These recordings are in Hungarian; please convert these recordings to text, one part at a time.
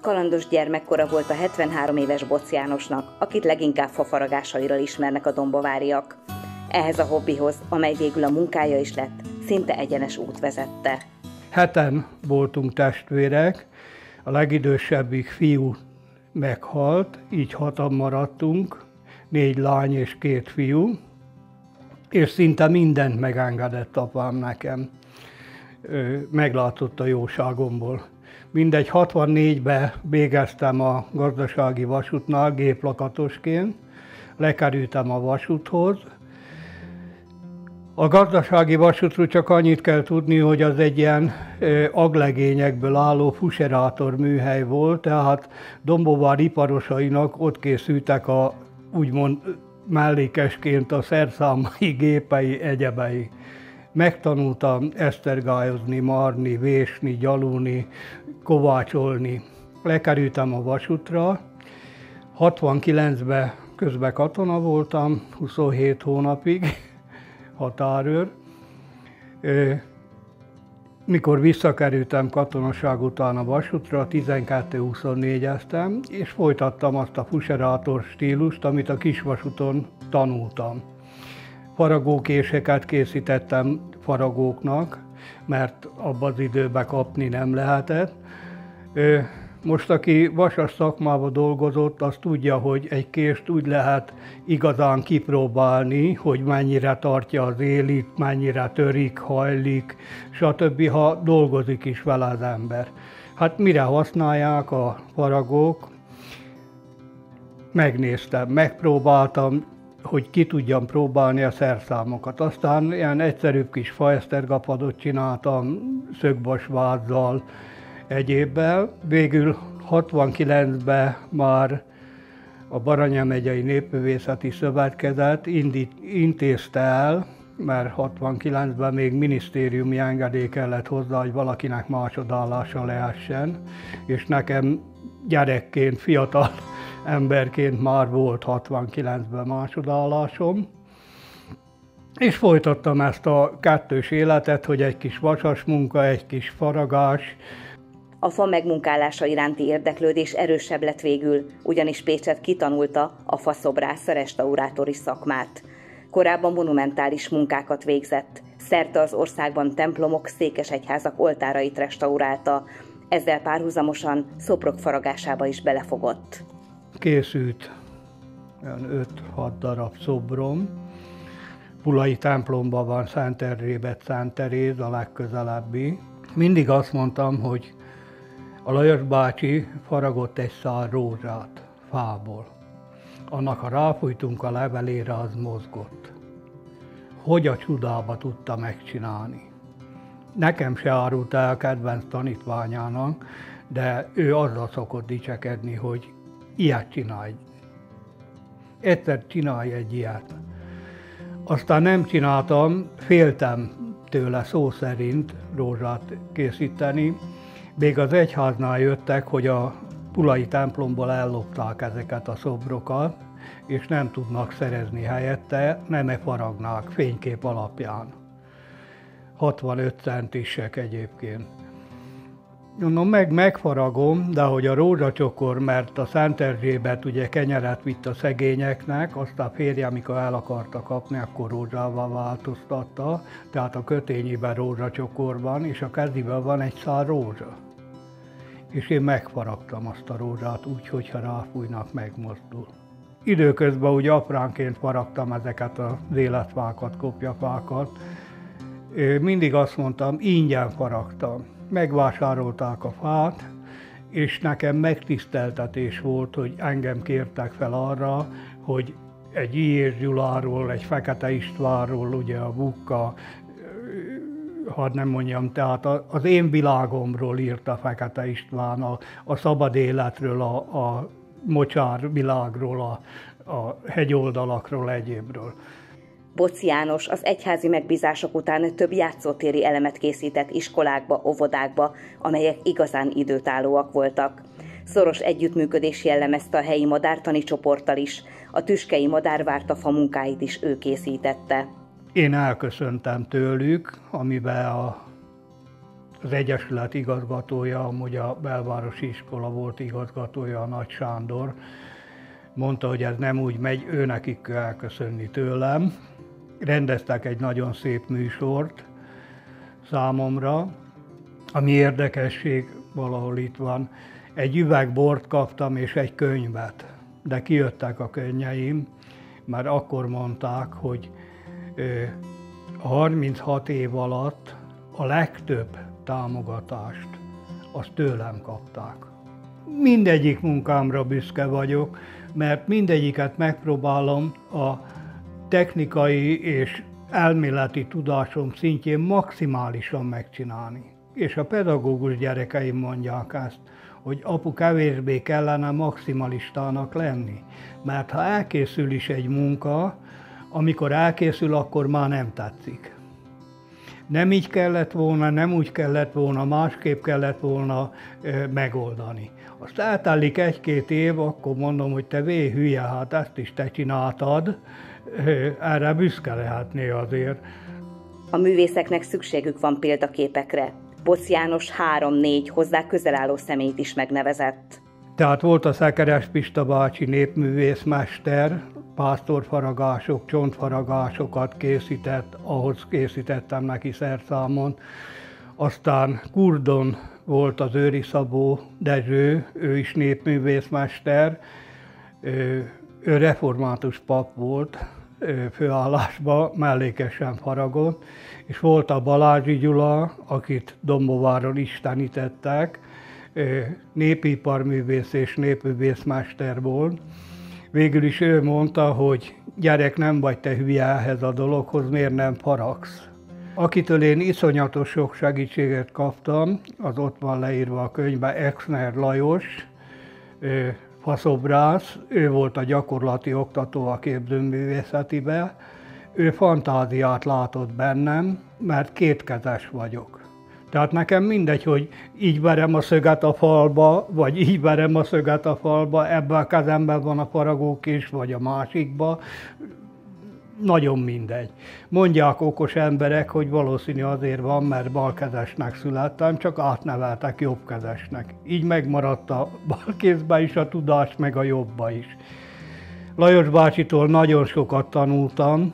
Kalandos gyermekkora volt a 73 éves Boc Jánosnak, akit leginkább fafaragásairól ismernek a dombováriak. Ehhez a hobbihoz, amely végül a munkája is lett, szinte egyenes út vezette. Heten voltunk testvérek, a legidősebbik fiú meghalt, így hatan maradtunk, négy lány és két fiú, és szinte mindent megengedett apám nekem. Meglátott a jóságomból. Mindegy, 64-ben végeztem a gazdasági vasútnál géplakatosként, lekerültem a vasúthoz. A gazdasági vasútról csak annyit kell tudni, hogy az egy ilyen aglegényekből álló fuserátor műhely volt, tehát Dombovár iparosainak ott készültek a úgymond mellékesként a szerszámai gépei, egyebei. Megtanultam esztergályozni, marni, vésni, gyalulni, kovácsolni. Lekerültem a vasútra. 69-ben közben katona voltam, 27 hónapig, határőr. Mikor visszakerültem katonaság után a vasútra, 12-24-eztem, és folytattam azt a fuserátor stílust, amit a kisvasúton tanultam. Faragókéseket készítettem faragóknak, mert abban az időben kapni nem lehetett. Most, aki vasas szakmába dolgozott, az tudja, hogy egy kést úgy lehet igazán kipróbálni, hogy mennyire tartja az élit, mennyire törik, hajlik, stb., ha dolgozik is vele az ember. Hát mire használják a faragók? Megnéztem, megpróbáltam, hogy ki tudjam próbálni a szerszámokat. Aztán ilyen egyszerűbb kis faesztergapadot csináltam, szögbasvázzal, egyébbel. Végül 69-ben már a Baranya megyei Népművészeti Szövetkezet indít, intézte el, mert 69-ben még minisztériumi engedély kellett hozzá, hogy valakinek másodállása lehessen, és nekem gyerekként, fiatal emberként már volt 69-ben másodállásom, és folytattam ezt a kettős életet, hogy egy kis vasas munka, egy kis faragás, a fa megmunkálása iránti érdeklődés erősebb lett végül, ugyanis Pécset kitanulta a faszobrász restaurátori szakmát. Korábban monumentális munkákat végzett, szerte az országban templomok, székesegyházak oltárait restaurálta, ezzel párhuzamosan szobrok faragásába is belefogott. Készült olyan 5-6 darab szobrom. Pulai templomban van Szent Erzsébet, Szent Teréz, a legközelebbi. Mindig azt mondtam, hogy a Lajos bácsi faragott egy szár rózsát fából. Annak, ha ráfújtunk a levelére, az mozgott. Hogy a csodába tudta megcsinálni? Nekem se árult el kedvenc tanítványának, de ő azzal szokott dicsekedni, hogy ilyet csinálj. Egyszer csinálj egy ilyet. Aztán nem csináltam, féltem tőle szó szerint rózsát készíteni, még az egyháznál jöttek, hogy a Pulai templomból ellopták ezeket a szobrokat, és nem tudnak szerezni helyette, nem -e faragnák fénykép alapján. 65 centisek egyébként. Mondom, meg megfaragom, de hogy a rózsacsokor, mert a Szent Erzsébet ugye kenyeret vitt a szegényeknek, azt a férje, amikor el akarta kapni, akkor rózsával változtatta, tehát a kötényében rózsacsokor van, és a kezében van egy szár rózsa és én megfaragtam azt a rózsát úgy, hogyha ráfújnak, megmozdul. Időközben ugye apránként faragtam ezeket az életfákat, kopjafákat. Mindig azt mondtam, ingyen faragtam. Megvásárolták a fát, és nekem megtiszteltetés volt, hogy engem kértek fel arra, hogy egy Iés Gyuláról, egy Fekete Istvánról, ugye a Bukka hadd nem mondjam, tehát az én világomról írta Fekete István, a, a szabad életről, a, a mocsár világról, a, a hegyoldalakról, egyébről. Boc János az egyházi megbízások után több játszótéri elemet készített iskolákba, óvodákba, amelyek igazán időtállóak voltak. Szoros együttműködés jellemezte a helyi madártani csoporttal is, a tüskei madár várta fa munkáit is ő készítette. Én elköszöntem tőlük, amiben a az Egyesület igazgatója, amúgy a belvárosi iskola volt igazgatója, a Nagy Sándor, mondta, hogy ez nem úgy megy, ő nekik kell elköszönni tőlem. Rendeztek egy nagyon szép műsort számomra, ami érdekesség valahol itt van. Egy üveg bort kaptam és egy könyvet, de kijöttek a könnyeim, mert akkor mondták, hogy a 36 év alatt a legtöbb támogatást azt tőlem kapták. Mindegyik munkámra büszke vagyok, mert mindegyiket megpróbálom a technikai és elméleti tudásom szintjén maximálisan megcsinálni. És a pedagógus gyerekeim mondják ezt, hogy apu kevésbé kellene maximalistának lenni. Mert ha elkészül is egy munka, amikor elkészül, akkor már nem tetszik. Nem így kellett volna, nem úgy kellett volna, másképp kellett volna ö, megoldani. Azt eltelik egy-két év, akkor mondom, hogy te vé hülye, hát ezt is te csináltad, ö, erre büszke lehetné azért. A művészeknek szükségük van példaképekre. Bosz János három-négy hozzá közel álló személyt is megnevezett. Tehát volt a Szekeres Pista bácsi népművészmester, pásztorfaragások, csontfaragásokat készített, ahhoz készítettem neki szerszámon. Aztán Kurdon volt az Őri Szabó Dezső, ő is népművészmester, ő, ő református pap volt, főállásba, mellékesen faragott, és volt a Balázsi Gyula, akit Dombováron istenítettek, népiparművész és népművészmester volt, Végül is ő mondta, hogy gyerek, nem vagy te hülye ehhez a dologhoz, miért nem faragsz? Akitől én iszonyatos sok segítséget kaptam, az ott van leírva a könyvben, Exner Lajos, faszobrász, ő volt a gyakorlati oktató a képzőművészetibe, ő fantáziát látott bennem, mert kétkezes vagyok. Tehát nekem mindegy, hogy így verem a szöget a falba, vagy így verem a szöget a falba, ebben a kezemben van a faragók is, vagy a másikba. Nagyon mindegy. Mondják okos emberek, hogy valószínű azért van, mert balkezesnek születtem, csak átneveltek jobbkezesnek. Így megmaradt a balkézbe is a tudás, meg a jobba is. Lajos bácsitól nagyon sokat tanultam,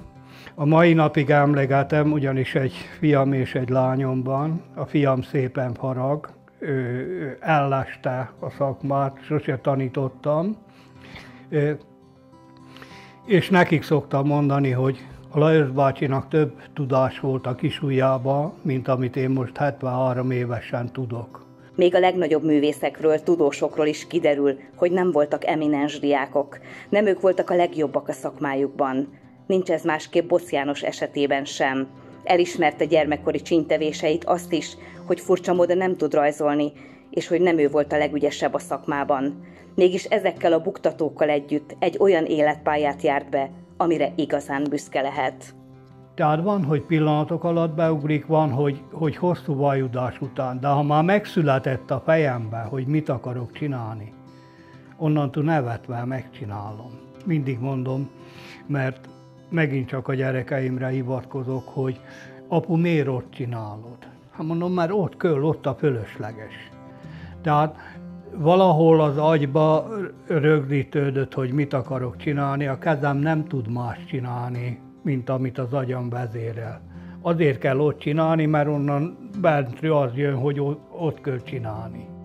a mai napig emlegetem, ugyanis egy fiam és egy lányom van. A fiam szépen farag, ő elleste a szakmát, sose tanítottam. És nekik szoktam mondani, hogy a Lajos bácsinak több tudás volt a kisujjába, mint amit én most 73 évesen tudok. Még a legnagyobb művészekről, tudósokról is kiderül, hogy nem voltak eminens diákok. Nem ők voltak a legjobbak a szakmájukban. Nincs ez másképp Bosz János esetében sem. Elismerte gyermekkori csíntevéseit, azt is, hogy furcsa módon nem tud rajzolni, és hogy nem ő volt a legügyesebb a szakmában. Mégis ezekkel a buktatókkal együtt egy olyan életpályát járt be, amire igazán büszke lehet. Tehát van, hogy pillanatok alatt beugrik, van, hogy, hogy hosszú vajudás után, de ha már megszületett a fejembe, hogy mit akarok csinálni, onnantól nevetve megcsinálom. Mindig mondom, mert megint csak a gyerekeimre hivatkozok, hogy apu, miért ott csinálod? Hát mondom, már ott köl, ott a fölösleges. Tehát valahol az agyba rögzítődött, hogy mit akarok csinálni, a kezem nem tud más csinálni, mint amit az agyam vezérel. Azért kell ott csinálni, mert onnan bentről az jön, hogy ott kell csinálni.